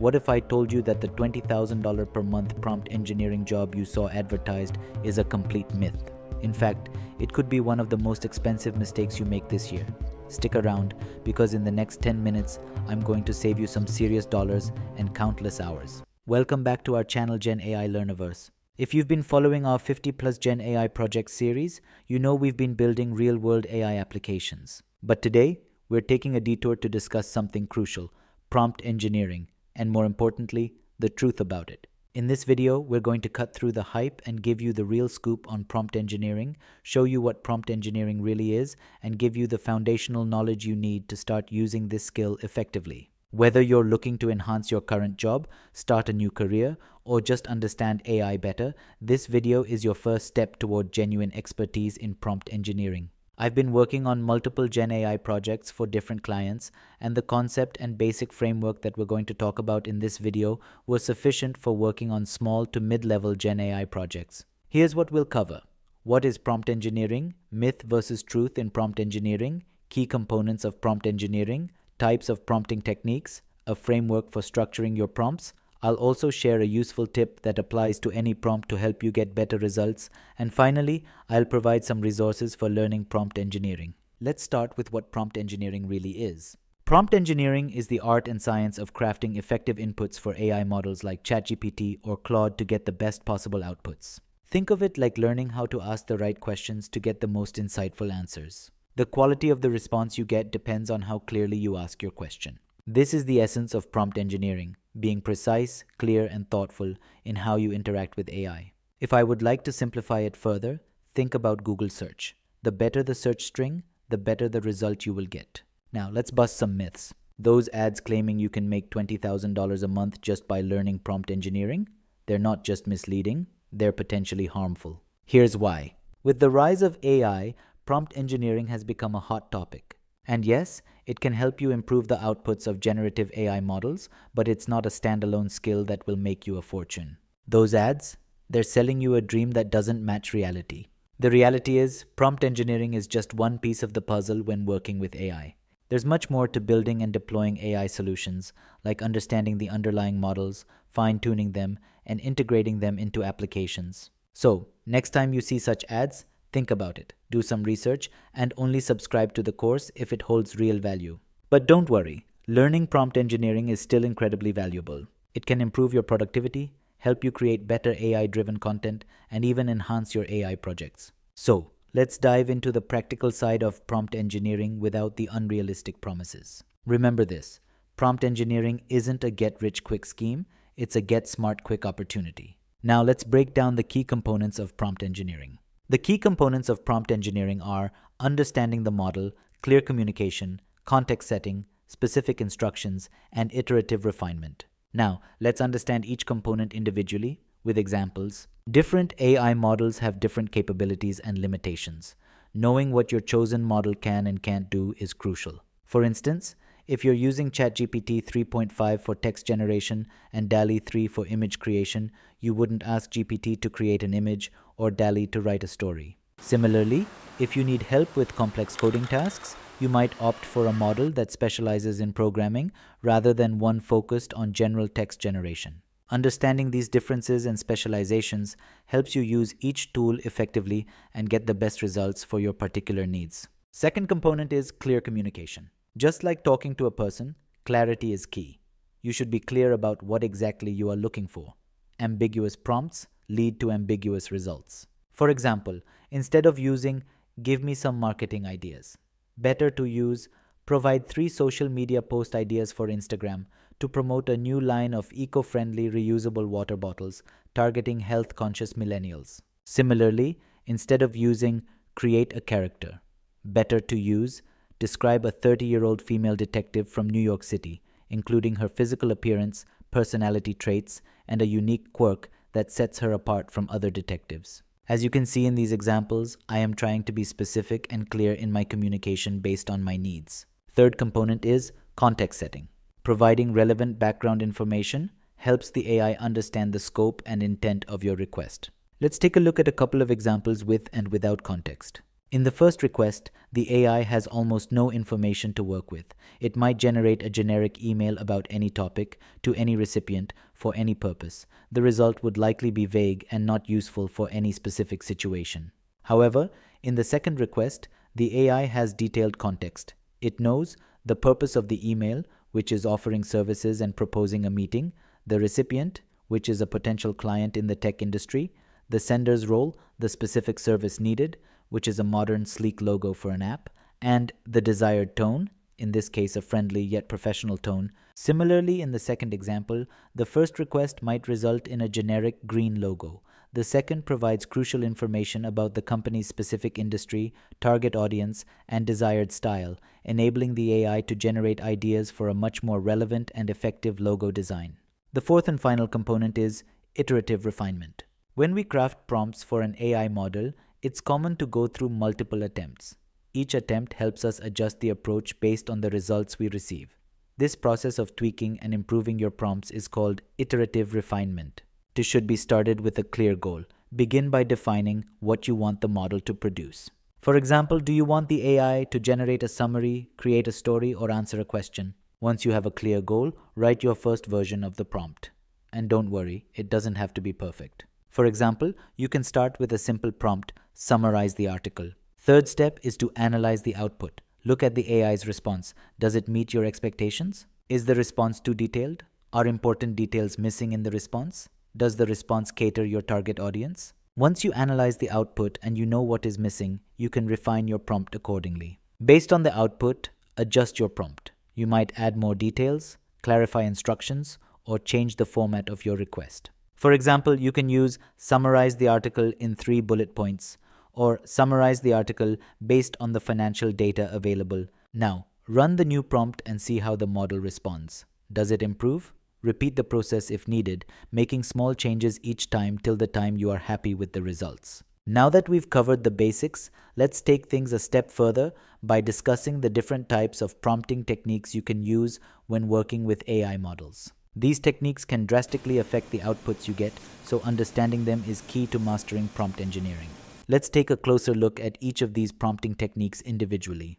What if I told you that the $20,000 per month prompt engineering job you saw advertised is a complete myth? In fact, it could be one of the most expensive mistakes you make this year. Stick around because in the next 10 minutes, I'm going to save you some serious dollars and countless hours. Welcome back to our channel Gen AI Learniverse. If you've been following our 50 plus Gen AI project series, you know we've been building real world AI applications. But today, we're taking a detour to discuss something crucial prompt engineering, and more importantly, the truth about it. In this video, we're going to cut through the hype and give you the real scoop on prompt engineering, show you what prompt engineering really is, and give you the foundational knowledge you need to start using this skill effectively. Whether you're looking to enhance your current job, start a new career, or just understand AI better, this video is your first step toward genuine expertise in prompt engineering. I've been working on multiple Gen AI projects for different clients, and the concept and basic framework that we're going to talk about in this video was sufficient for working on small to mid-level Gen AI projects. Here's what we'll cover. What is prompt engineering? Myth versus truth in prompt engineering, key components of prompt engineering, types of prompting techniques, a framework for structuring your prompts, I'll also share a useful tip that applies to any prompt to help you get better results. And finally, I'll provide some resources for learning prompt engineering. Let's start with what prompt engineering really is. Prompt engineering is the art and science of crafting effective inputs for AI models like ChatGPT or Claude to get the best possible outputs. Think of it like learning how to ask the right questions to get the most insightful answers. The quality of the response you get depends on how clearly you ask your question. This is the essence of prompt engineering being precise, clear, and thoughtful in how you interact with AI. If I would like to simplify it further, think about Google search. The better the search string, the better the result you will get. Now, let's bust some myths. Those ads claiming you can make $20,000 a month just by learning prompt engineering, they're not just misleading, they're potentially harmful. Here's why. With the rise of AI, prompt engineering has become a hot topic. And yes, it can help you improve the outputs of generative AI models, but it's not a standalone skill that will make you a fortune. Those ads, they're selling you a dream that doesn't match reality. The reality is, prompt engineering is just one piece of the puzzle when working with AI. There's much more to building and deploying AI solutions, like understanding the underlying models, fine tuning them, and integrating them into applications. So, next time you see such ads, Think about it, do some research, and only subscribe to the course if it holds real value. But don't worry, learning prompt engineering is still incredibly valuable. It can improve your productivity, help you create better AI driven content, and even enhance your AI projects. So, let's dive into the practical side of prompt engineering without the unrealistic promises. Remember this prompt engineering isn't a get rich quick scheme, it's a get smart quick opportunity. Now, let's break down the key components of prompt engineering. The key components of prompt engineering are understanding the model, clear communication, context setting, specific instructions, and iterative refinement. Now, let's understand each component individually with examples. Different AI models have different capabilities and limitations. Knowing what your chosen model can and can't do is crucial. For instance, if you're using ChatGPT 3.5 for text generation and DALL-E 3 for image creation, you wouldn't ask GPT to create an image or DALL-E to write a story. Similarly, if you need help with complex coding tasks, you might opt for a model that specializes in programming rather than one focused on general text generation. Understanding these differences and specializations helps you use each tool effectively and get the best results for your particular needs. Second component is clear communication. Just like talking to a person, clarity is key. You should be clear about what exactly you are looking for. Ambiguous prompts lead to ambiguous results. For example, instead of using give me some marketing ideas, better to use provide three social media post ideas for Instagram to promote a new line of eco friendly reusable water bottles targeting health conscious millennials. Similarly, instead of using create a character, better to use describe a 30 year old female detective from New York City, including her physical appearance, personality traits, and a unique quirk that sets her apart from other detectives. As you can see in these examples, I am trying to be specific and clear in my communication based on my needs. Third component is context setting. Providing relevant background information helps the AI understand the scope and intent of your request. Let's take a look at a couple of examples with and without context. In the first request, the AI has almost no information to work with. It might generate a generic email about any topic to any recipient for any purpose. The result would likely be vague and not useful for any specific situation. However, in the second request, the AI has detailed context. It knows the purpose of the email, which is offering services and proposing a meeting, the recipient, which is a potential client in the tech industry, the sender's role, the specific service needed, which is a modern, sleek logo for an app, and the desired tone, in this case a friendly yet professional tone. Similarly, in the second example, the first request might result in a generic green logo. The second provides crucial information about the company's specific industry, target audience, and desired style, enabling the AI to generate ideas for a much more relevant and effective logo design. The fourth and final component is iterative refinement. When we craft prompts for an AI model, it's common to go through multiple attempts. Each attempt helps us adjust the approach based on the results we receive. This process of tweaking and improving your prompts is called iterative refinement. This should be started with a clear goal. Begin by defining what you want the model to produce. For example, do you want the AI to generate a summary, create a story, or answer a question? Once you have a clear goal, write your first version of the prompt. And don't worry, it doesn't have to be perfect. For example, you can start with a simple prompt summarize the article. Third step is to analyze the output. Look at the AI's response. Does it meet your expectations? Is the response too detailed? Are important details missing in the response? Does the response cater your target audience? Once you analyze the output and you know what is missing, you can refine your prompt accordingly. Based on the output, adjust your prompt. You might add more details, clarify instructions, or change the format of your request. For example, you can use summarize the article in three bullet points or summarize the article based on the financial data available. Now, run the new prompt and see how the model responds. Does it improve? Repeat the process if needed, making small changes each time till the time you are happy with the results. Now that we've covered the basics, let's take things a step further by discussing the different types of prompting techniques you can use when working with AI models. These techniques can drastically affect the outputs you get, so understanding them is key to mastering prompt engineering. Let's take a closer look at each of these prompting techniques individually.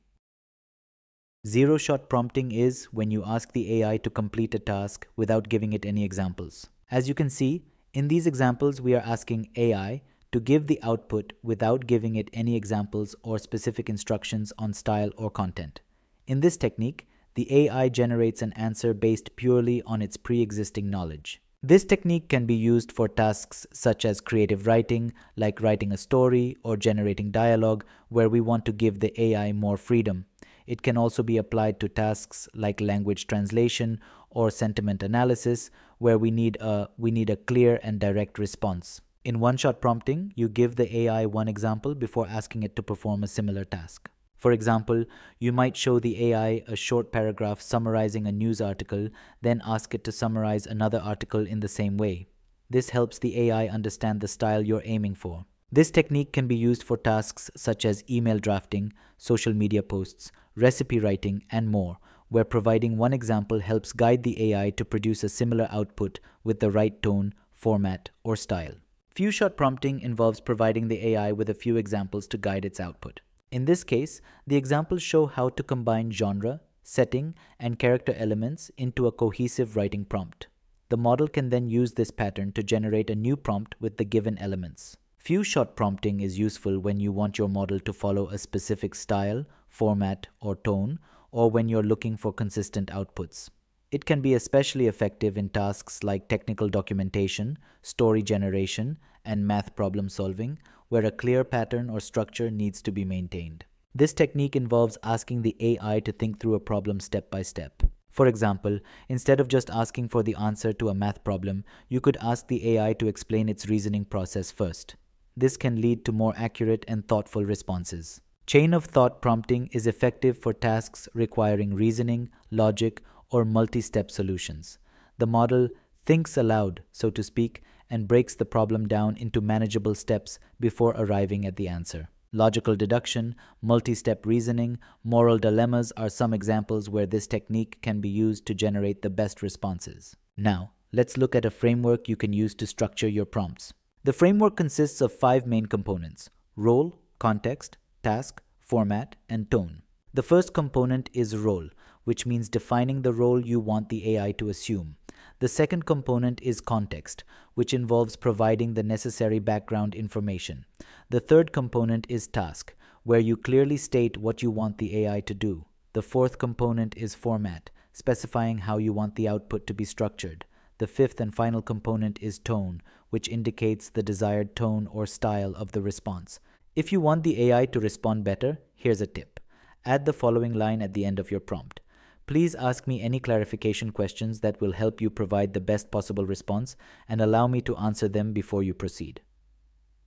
Zero shot prompting is when you ask the AI to complete a task without giving it any examples. As you can see, in these examples, we are asking AI to give the output without giving it any examples or specific instructions on style or content. In this technique, the AI generates an answer based purely on its pre existing knowledge. This technique can be used for tasks such as creative writing, like writing a story or generating dialogue, where we want to give the AI more freedom. It can also be applied to tasks like language translation or sentiment analysis, where we need a, we need a clear and direct response. In one shot prompting, you give the AI one example before asking it to perform a similar task. For example, you might show the AI a short paragraph summarizing a news article, then ask it to summarize another article in the same way. This helps the AI understand the style you're aiming for. This technique can be used for tasks such as email drafting, social media posts, recipe writing, and more, where providing one example helps guide the AI to produce a similar output with the right tone, format, or style. Few shot prompting involves providing the AI with a few examples to guide its output. In this case, the examples show how to combine genre, setting, and character elements into a cohesive writing prompt. The model can then use this pattern to generate a new prompt with the given elements. Few shot prompting is useful when you want your model to follow a specific style, format, or tone, or when you're looking for consistent outputs. It can be especially effective in tasks like technical documentation, story generation, and math problem solving, where a clear pattern or structure needs to be maintained. This technique involves asking the AI to think through a problem step by step. For example, instead of just asking for the answer to a math problem, you could ask the AI to explain its reasoning process first. This can lead to more accurate and thoughtful responses. Chain of thought prompting is effective for tasks requiring reasoning, logic, or multi step solutions. The model thinks aloud, so to speak, and breaks the problem down into manageable steps before arriving at the answer. Logical deduction, multi step reasoning, moral dilemmas are some examples where this technique can be used to generate the best responses. Now, let's look at a framework you can use to structure your prompts. The framework consists of five main components role, context, task, format, and tone. The first component is role, which means defining the role you want the AI to assume. The second component is context, which involves providing the necessary background information. The third component is task, where you clearly state what you want the AI to do. The fourth component is format, specifying how you want the output to be structured. The fifth and final component is tone, which indicates the desired tone or style of the response. If you want the AI to respond better, here's a tip. Add the following line at the end of your prompt. Please ask me any clarification questions that will help you provide the best possible response and allow me to answer them before you proceed.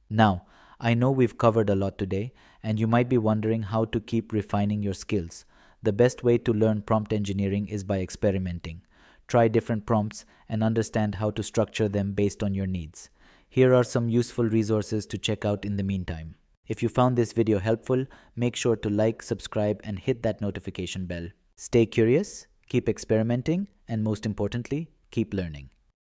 Now, I know we've covered a lot today, and you might be wondering how to keep refining your skills. The best way to learn prompt engineering is by experimenting. Try different prompts and understand how to structure them based on your needs. Here are some useful resources to check out in the meantime. If you found this video helpful, make sure to like, subscribe, and hit that notification bell. Stay curious, keep experimenting, and most importantly, keep learning.